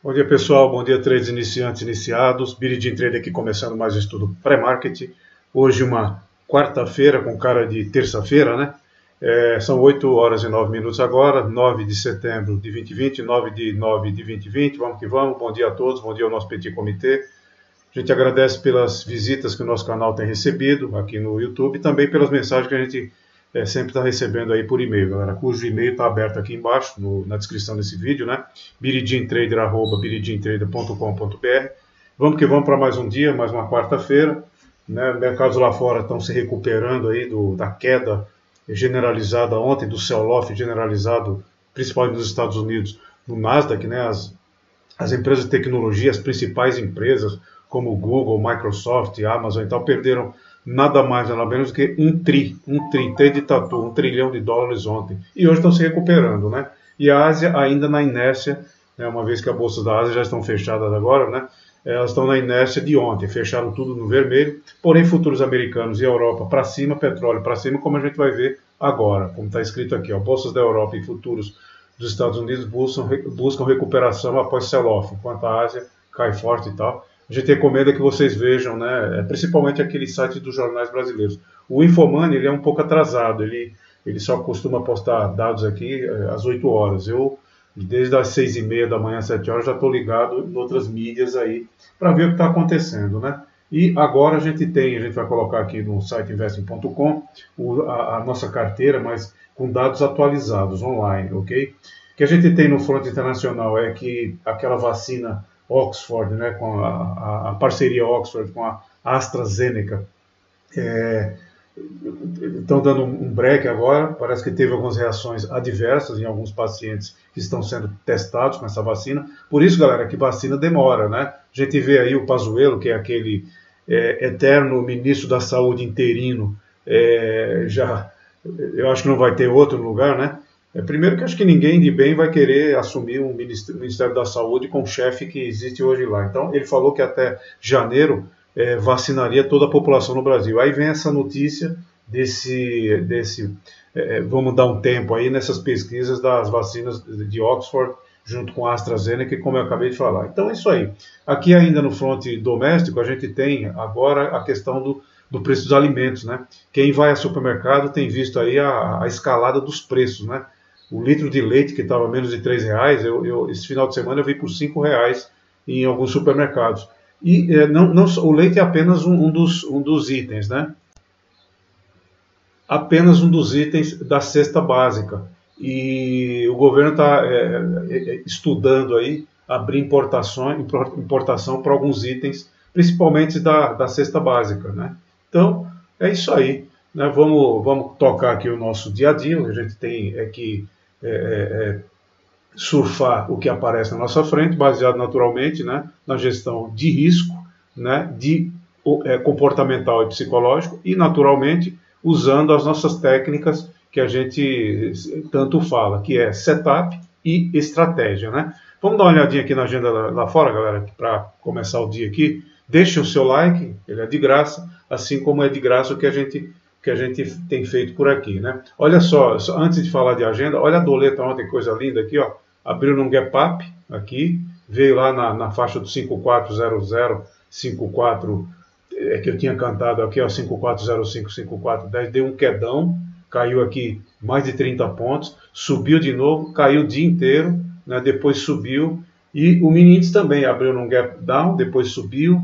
Bom dia pessoal, bom dia trades iniciantes iniciados, Biridin Trade aqui começando mais um estudo pré-market. Hoje uma quarta-feira com cara de terça-feira, né? É, são 8 horas e 9 minutos agora, 9 de setembro de 2020, 9 de 9 de 2020, vamos que vamos, bom dia a todos, bom dia ao nosso petit comitê. A gente agradece pelas visitas que o nosso canal tem recebido aqui no YouTube e também pelas mensagens que a gente é, sempre está recebendo aí por e-mail, galera, cujo e-mail está aberto aqui embaixo, no, na descrição desse vídeo, né? biridintrader.com.br Vamos que vamos para mais um dia, mais uma quarta-feira, né? Mercados lá fora estão se recuperando aí do, da queda generalizada ontem, do sell-off generalizado, principalmente nos Estados Unidos, no Nasdaq, né? As, as empresas de tecnologia, as principais empresas, como Google, Microsoft, Amazon e tal, perderam nada mais nada menos que um tri, um tri, T de tatu, um trilhão de dólares ontem. E hoje estão se recuperando, né? E a Ásia ainda na inércia, né, uma vez que as bolsas da Ásia já estão fechadas agora, né? Elas estão na inércia de ontem, fecharam tudo no vermelho, porém futuros americanos e Europa para cima, petróleo para cima, como a gente vai ver agora, como está escrito aqui, ó, bolsas da Europa e futuros dos Estados Unidos buscam, buscam recuperação após sell-off, enquanto a Ásia cai forte e tal a gente recomenda que vocês vejam, né, é, principalmente aquele site dos jornais brasileiros. O Infomoney ele é um pouco atrasado, ele, ele só costuma postar dados aqui é, às 8 horas. Eu, desde as 6 e meia da manhã, 7 horas, já estou ligado em outras mídias aí para ver o que está acontecendo, né? E agora a gente tem, a gente vai colocar aqui no site investing.com a, a, nossa carteira, mas com dados atualizados online, ok? O que a gente tem no front internacional é que aquela vacina Oxford, né, com a, a, parceria Oxford com a AstraZeneca. É, estão dando um break agora, parece que teve algumas reações adversas em alguns pacientes que estão sendo testados com essa vacina. Por isso, galera, que vacina demora, né? A gente vê aí o Pazuello, que é aquele é, eterno ministro da saúde interino, é, já, eu acho que não vai ter outro lugar, né? É, primeiro que acho que ninguém de bem vai querer assumir um ministério, Ministério da Saúde com o chefe que existe hoje lá. Então, ele falou que até janeiro é, vacinaria toda a população no Brasil. Aí vem essa notícia desse, desse é, vamos dar um tempo aí nessas pesquisas das vacinas de Oxford junto com a AstraZeneca, como eu acabei de falar. Então é isso aí. Aqui ainda no fronte doméstico, a gente tem agora a questão do, do preço dos alimentos, né? Quem vai ao supermercado tem visto aí a, a escalada dos preços, né? O litro de leite que estava menos de três reais, eu, eu, esse final de semana eu vi por cinco reais em alguns supermercados. E é, não, não, o leite é apenas um, um, dos, um dos itens, né? Apenas um dos itens da cesta básica. E o governo está é, é, estudando aí abrir importação, importação para alguns itens, principalmente da, da cesta básica, né? Então, é isso aí. Né? Vamos, vamos tocar aqui o nosso dia a dia. A gente tem é que é, é, é, surfar o que aparece na nossa frente, baseado naturalmente né, na gestão de risco, né, de é, comportamental e psicológico, e naturalmente usando as nossas técnicas que a gente tanto fala, que é setup e estratégia. Né? Vamos dar uma olhadinha aqui na agenda lá, lá fora, galera, para começar o dia aqui. Deixe o seu like, ele é de graça, assim como é de graça o que a gente que a gente tem feito por aqui, né? Olha só, antes de falar de agenda, olha a doleta ontem, coisa linda aqui, ó. Abriu num gap up aqui, veio lá na, na faixa do 5400, 54, é que eu tinha cantado aqui, ó, 5405, 5410, deu um quedão, caiu aqui mais de 30 pontos, subiu de novo, caiu o dia inteiro, né? Depois subiu e o mini também abriu num gap down, depois subiu,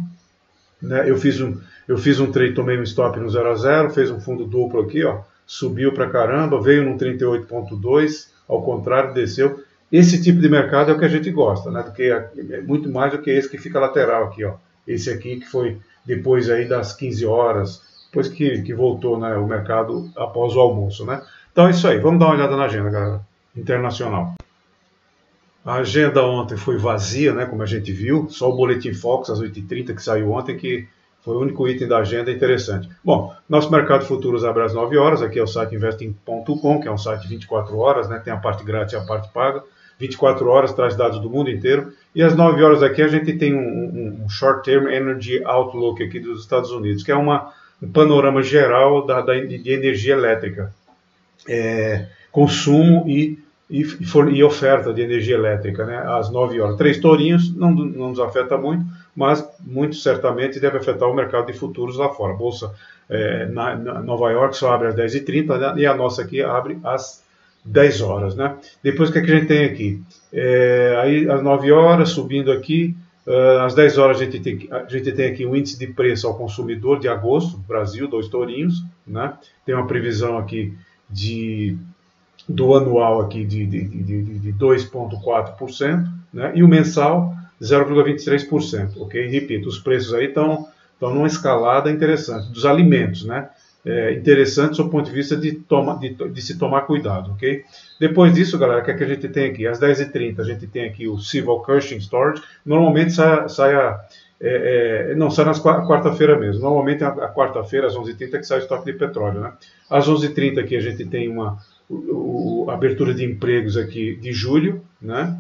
né? Eu fiz um eu fiz um trade, tomei um stop no 0 a 0, fez um fundo duplo aqui, ó, subiu para caramba, veio no 38.2, ao contrário, desceu. Esse tipo de mercado é o que a gente gosta, né? Do que é muito mais do que esse que fica lateral aqui, ó. Esse aqui que foi depois aí das 15 horas, depois que, que voltou, né, o mercado após o almoço, né? Então é isso aí. Vamos dar uma olhada na agenda, galera. Internacional. A agenda ontem foi vazia, né, como a gente viu, só o boletim Fox às 8h30 que saiu ontem que foi o único item da agenda interessante. Bom, nosso mercado futuros abre às 9 horas, aqui é o site investing.com, que é um site 24 horas, né? tem a parte grátis e a parte paga. 24 horas traz dados do mundo inteiro. E às 9 horas aqui a gente tem um, um, um Short Term Energy Outlook aqui dos Estados Unidos, que é uma, um panorama geral da, da de energia elétrica, é, consumo e e, e, oferta de energia elétrica, né, às 9 horas. Três tourinhos não, não nos afeta muito, mas muito certamente deve afetar o mercado de futuros lá fora. A Bolsa é, na, na, Nova York só abre às 10h30 né, e a nossa aqui abre às 10 horas. Né? Depois o que, é que a gente tem aqui? É, aí às 9 horas, subindo aqui, uh, às 10 horas a gente, tem, a gente tem aqui o índice de preço ao consumidor de agosto, Brasil, dois tourinhos. Né? Tem uma previsão aqui de do anual aqui de, de, de, de 2,4%, né? e o mensal 0,23%, ok? Repito, os preços aí estão estão numa escalada interessante, dos alimentos, né? É interessante do ponto de vista de, toma, de, de, se tomar cuidado, ok? Depois disso, galera, o que, é que a gente tem aqui? Às 10h30 a gente tem aqui o Civil Cushing Storage, normalmente sai, sai a, é, é, não, sai na quarta-feira mesmo. Normalmente a, a quarta-feira, às 11h30, é que sai o estoque de petróleo. Né? Às 11h30 aqui a gente tem uma, o, o, abertura de empregos aqui de julho, né?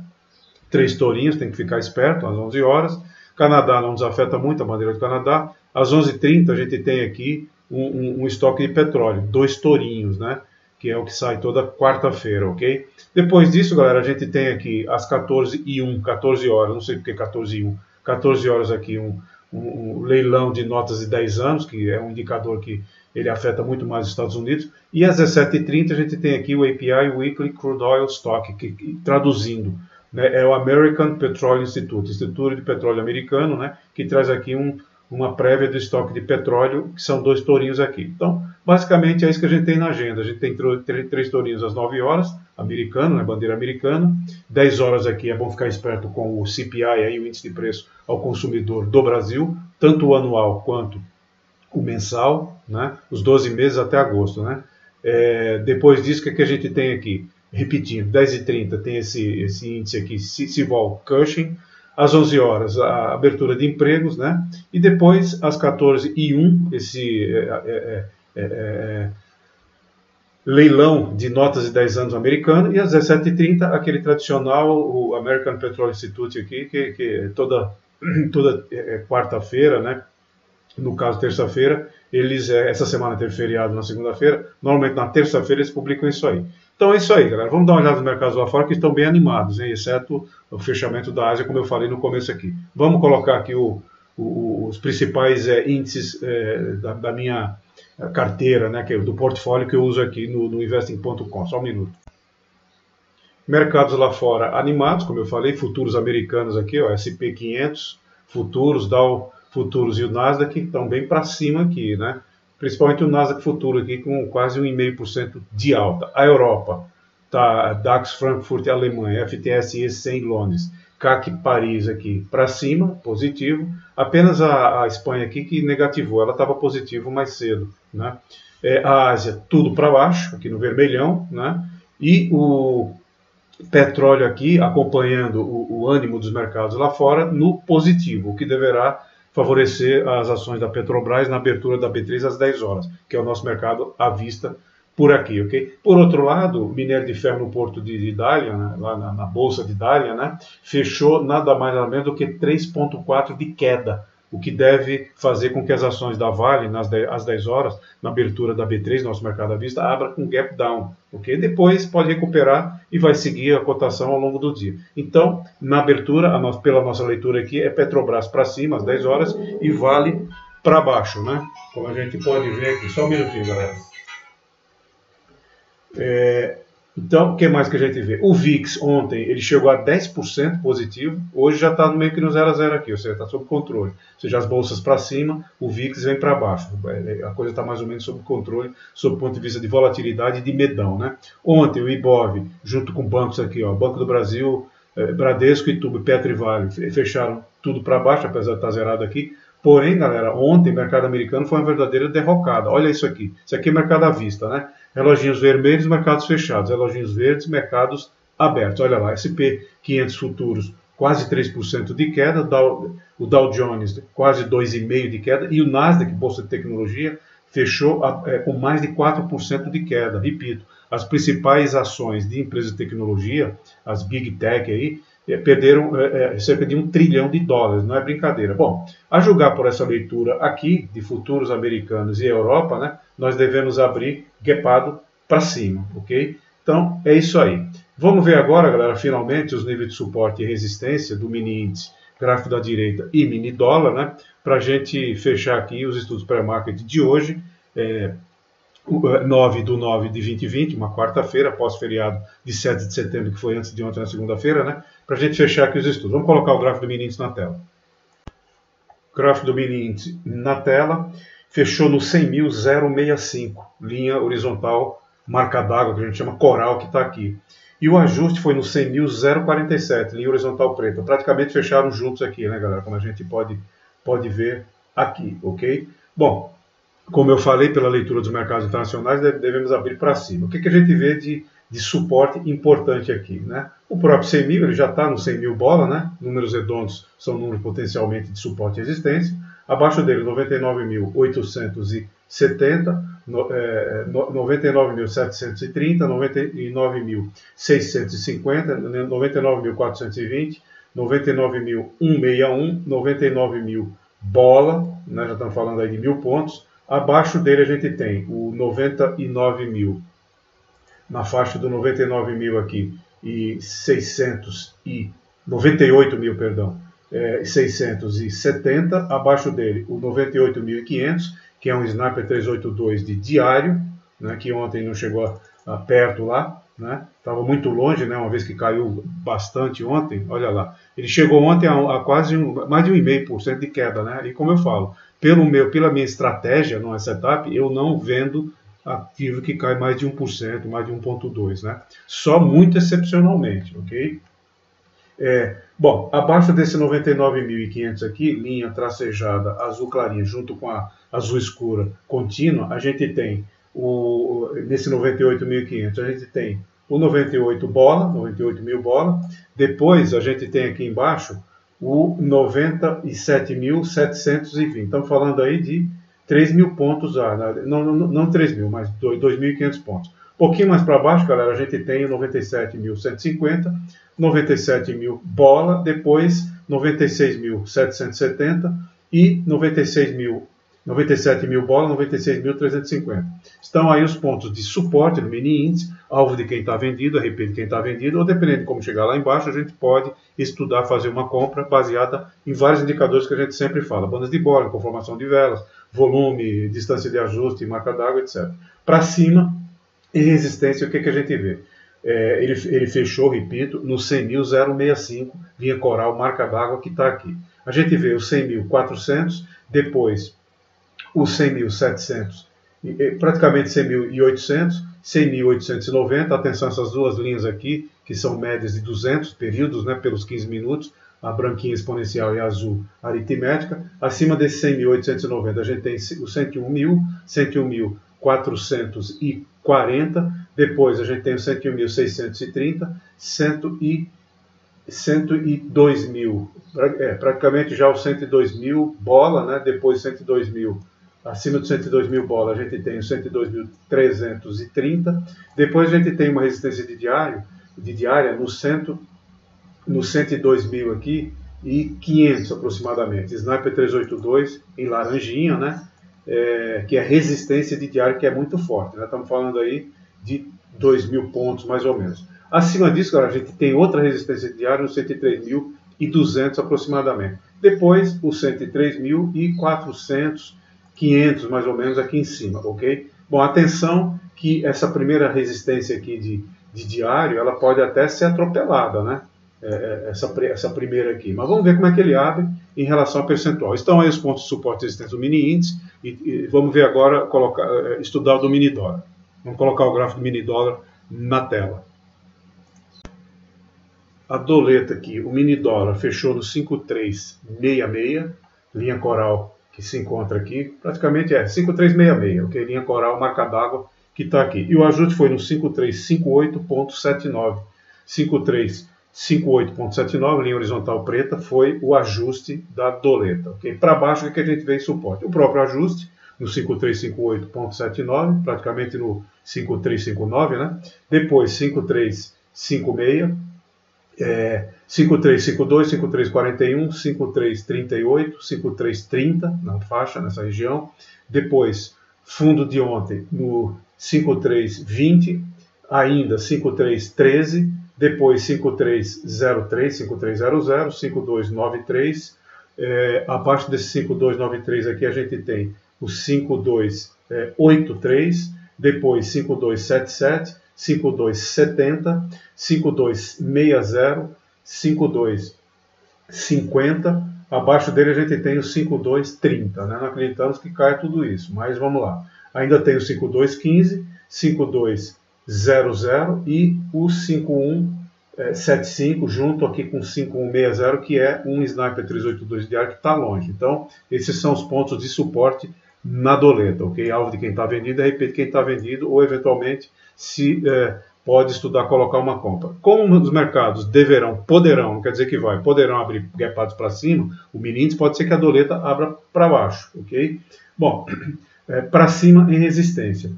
Três tourinhos, tem que ficar esperto, às 11 horas. Canadá não nos afeta muito, a bandeira do Canadá. Às 11h30 a gente tem aqui um, um, um, estoque de petróleo, dois tourinhos, né? Que é o que sai toda quarta-feira, ok? Depois disso, galera, a gente tem aqui às 14 e 1, 14 horas, não sei porque 14 e 1, 14 horas aqui um, um, leilão de notas de 10 anos, que é um indicador que ele afeta muito mais os Estados Unidos. E às 17h30 a gente tem aqui o API Weekly Crude Oil Stock, que, que traduzindo, né, é o American Petroleum Institute, Instituto de Petróleo Americano, né, que traz aqui um, uma prévia do estoque de petróleo, que são dois tourinhos aqui. Então, basicamente é isso que a gente tem na agenda. A gente tem três tourinhos às 9 horas, americano, né, bandeira americana. 10 horas aqui é bom ficar esperto com o CPI, aí, o índice de preço ao consumidor do Brasil, tanto o anual quanto o mensal, né, os 12 meses até agosto. Né. É, depois disso, o que, é que a gente tem aqui? Repetindo, 10h30 tem esse, esse índice aqui, Civil Cushing, às 11 horas a abertura de empregos, né? E depois às 14 e 1 esse é é, é, é, é, leilão de notas de 10 anos americano e às 17h30 aquele tradicional o American Petroleum Institute aqui que, que toda toda é, quarta-feira, né? No caso terça-feira eles essa semana teve feriado na segunda-feira, normalmente na terça-feira eles publicam isso aí. Então é isso aí, galera. Vamos dar uma olhada nos mercados lá fora que estão bem animados, hein? exceto o fechamento da Ásia, como eu falei no começo aqui. Vamos colocar aqui o, o, os principais é, índices é, da, da, minha carteira, né, que é do portfólio que eu uso aqui no, no investing.com. Só um minuto. Mercados lá fora animados, como eu falei, futuros americanos aqui, ó, SP500, futuros, Dow Futuros e o Nasdaq estão bem para cima aqui, né? Principalmente o Nasdaq Futuro aqui com quase 1,5% de alta. A Europa, tá, DAX Frankfurt Alemanha, FTSE 100 Londres, CAC Paris aqui para cima, positivo. Apenas a, a, Espanha aqui que negativou, ela estava positivo mais cedo. Né? É, a Ásia, tudo para baixo, aqui no vermelhão, né? e o petróleo aqui acompanhando o, o ânimo dos mercados lá fora no positivo, o que deverá favorecer as ações da Petrobras na abertura da B3 às 10 horas, que é o nosso mercado à vista por aqui, ok? Por outro lado, minério de ferro no porto de, Dália, né, lá na, na, bolsa de Dália, né, fechou nada mais nada menos do que 3,4 de queda o que deve fazer com que as ações da Vale, nas 10, às 10 horas, na abertura da B3, nosso mercado à vista, abra com gap down, ok? Depois pode recuperar e vai seguir a cotação ao longo do dia. Então, na abertura, pela nossa leitura aqui, é Petrobras para cima, às 10 horas, e Vale para baixo, né? Como a gente pode ver aqui. Só um minutinho, galera. É, então, o que mais que a gente vê? O VIX ontem ele chegou a 10% positivo, hoje já está meio que no 0 a 0 aqui, ou seja, está sob controle. Ou seja, as bolsas para cima, o VIX vem para baixo. É, é, a coisa está mais ou menos sob controle, sob o ponto de vista de volatilidade e de medão. Né? Ontem o IBOV, junto com bancos aqui, ó, Banco do Brasil, eh, Bradesco, Ituba, Petro e fecharam tudo para baixo, apesar de estar tá zerado aqui. Porém, galera, ontem o mercado americano foi uma verdadeira derrocada. Olha isso aqui. Isso aqui é mercado à vista, né? Reloginhos vermelhos, mercados fechados, reloginhos verdes, mercados abertos. Olha lá, SP 500 futuros, quase 3% de queda, o Dow Jones quase 2,5% de queda e o Nasdaq, Bolsa de Tecnologia, fechou é, com mais de 4% de queda. Repito, as principais ações de empresas de tecnologia, as Big Tech aí, é, perderam é, é, cerca de um trilhão de dólares, não é brincadeira. Bom, a julgar por essa leitura aqui de futuros americanos e Europa, né, nós devemos abrir guepado para cima, ok? Então é isso aí. Vamos ver agora, galera, finalmente os níveis de suporte e resistência do mini índice, gráfico da direita e mini dólar, né? Para a gente fechar aqui os estudos pré-market de hoje, é, 9 do 9 de 2020, uma quarta-feira, pós-feriado de 7 de setembro, que foi antes de ontem, na segunda-feira, né? Para a gente fechar aqui os estudos. Vamos colocar o gráfico do mini índice na tela. Gráfico do mini índice na tela, fechou no 100.065, linha horizontal, marca d'água, que a gente chama coral, que está aqui. E o ajuste foi no 100.047, linha horizontal preta. Praticamente fecharam juntos aqui, né, galera? Como a gente pode, pode ver aqui, ok? Bom, como eu falei, pela leitura dos mercados internacionais, devemos abrir para cima. O que, que a gente vê de, de suporte importante aqui? Né? O próprio 100 mil, ele já está no 100 mil bola, né? números redondos são números potencialmente de suporte e resistência. Abaixo dele, 99.870, no, é, 99.730, 99.650, 99.420, 99.161, 99.000 bola, né? já estamos falando aí de mil pontos, Abaixo dele a gente tem o 99 mil, na faixa do 99 mil aqui, e 600 e 98 mil, perdão, é, 670. Abaixo dele o 98.500, que é um Sniper 382 de diário, né, que ontem não chegou a, a perto lá, né? Estava muito longe, né? Uma vez que caiu bastante ontem, olha lá. Ele chegou ontem a, a quase um, mais de 1,5% de queda, né? E como eu falo, pelo meu, pela minha estratégia no setup, eu não vendo ativo que cai mais de 1%, mais de 1,2%, né? Só muito excepcionalmente, ok? É, bom, abaixo desse 99.500 aqui, linha tracejada azul clarinha junto com a azul escura contínua, a gente tem o, nesse 98.500, a gente tem o 98 bola, 98 mil bola. Depois a gente tem aqui embaixo o 97.720. Estamos falando aí de 3 mil pontos, ah, não, não, não 3 mil, mas 2.500 pontos. Um pouquinho mais para baixo, galera, a gente tem o 97.150, 97 mil bola, depois 96.770 e 96 mil 97 mil bola, 96.350. Estão aí os pontos de suporte no mini índice, alvo de quem está vendido, arrepio quem está vendido, ou dependendo de como chegar lá embaixo, a gente pode estudar, fazer uma compra baseada em vários indicadores que a gente sempre fala. Bandas de bola, conformação de velas, volume, distância de ajuste, marca d'água, etc. Para cima, em resistência, o que, que a gente vê? É, ele, ele fechou, repito, no 100.065, linha coral, marca d'água, que está aqui. A gente vê o 100.400, depois o 100.700, praticamente 100.800, 100.890, atenção essas duas linhas aqui, que são médias de 200 períodos, né, pelos 15 minutos, a branquinha exponencial e a azul aritmética. Acima desse 100.890 a gente tem o 101.000, 101.440, depois a gente tem o 101.630, 100 e 102 mil, é, praticamente já o 102 mil bola, né? depois 102 mil acima de 102 mil bolas, a gente tem o 102.330. Depois a gente tem uma resistência de diário, de diária no, cento, no 102 mil aqui e 500 aproximadamente. Sniper 382 em laranjinha, né? É, que é resistência de diário que é muito forte. Né? Estamos falando aí de 2 mil pontos mais ou menos. Acima disso, galera, a gente tem outra resistência de diário no 103.200 aproximadamente. Depois, o 103.400 500 mais ou menos aqui em cima, ok? Bom, atenção que essa primeira resistência aqui de, de diário, ela pode até ser atropelada, né? É, é, essa, essa primeira aqui. Mas vamos ver como é que ele abre em relação ao percentual. Estão aí os pontos de suporte e resistência do mini índice e, e, vamos ver agora, colocar, é, estudar o do mini dólar. Vamos colocar o gráfico do mini dólar na tela. A doleta aqui, o mini dólar fechou no 5366, linha coral que se encontra aqui, praticamente é 5366, ok? Linha coral, marca d'água que está aqui. E o ajuste foi no 5358.79. 5358.79, linha horizontal preta, foi o ajuste da doleta, ok? Para baixo, o que a gente vê em suporte? O próprio ajuste, no 5358.79, praticamente no 5359, né? Depois 5356, é, 5352, 5341, 5338, 5330 na faixa, nessa região. Depois, fundo de ontem no 5320, ainda 5313, depois 5303, 5300, 5293. É, abaixo desse 5293 aqui a gente tem o 5283, depois 5277, 5270, 5260, 5250. Abaixo dele a gente tem o 5230, né? Não acreditamos que cai tudo isso, mas vamos lá. Ainda tem o 5215, 5200 e o 5175 junto aqui com 5160, que é um Sniper 382 de ar que está longe. Então, esses são os pontos de suporte na doleta, ok? Alvo de quem está vendido é repito quem está vendido ou eventualmente se é, pode estudar colocar uma compra. Como os mercados deverão, poderão, não quer dizer que vai, poderão abrir gapados para cima, o mini pode ser que a doleta abra para baixo, ok? Bom, é, para cima em resistência.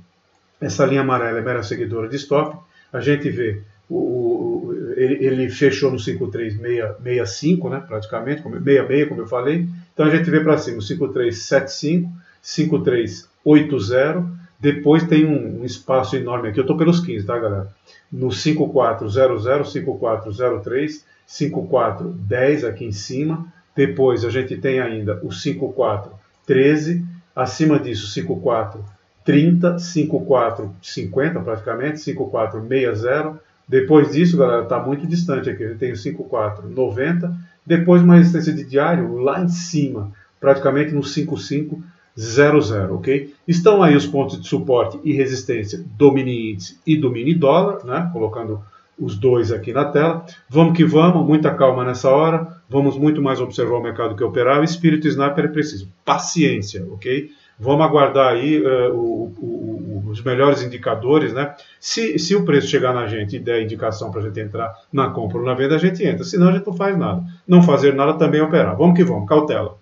Essa linha amarela é mera seguidora de stop. A gente vê o, o ele, ele, fechou no 5365, né, praticamente, 66, como eu falei. Então a gente vê para cima o 5375, 5380. Depois tem um, um espaço enorme aqui. Eu estou pelos 15, tá, galera? No 5400, 5403, 5410 aqui em cima. Depois a gente tem ainda o 5413 Acima disso, 54 30, 54 50 praticamente, 54 60. Depois disso, galera, está muito distante aqui. Eu tenho 54 90. Depois uma resistência de diário lá em cima, praticamente no 55 00, ok? Estão aí os pontos de suporte e resistência do mini índice e do mini dólar, né? Colocando os dois aqui na tela. Vamos que vamos, muita calma nessa hora. Vamos muito mais observar o mercado que operar. O espírito sniper é preciso. Paciência, ok? Vamos aguardar aí uh, o, o, os melhores indicadores, né? Se, se o preço chegar na gente e der indicação para a gente entrar na compra ou na venda, a gente entra. Senão a gente não faz nada. Não fazer nada também é operar. Vamos que vamos, cautela.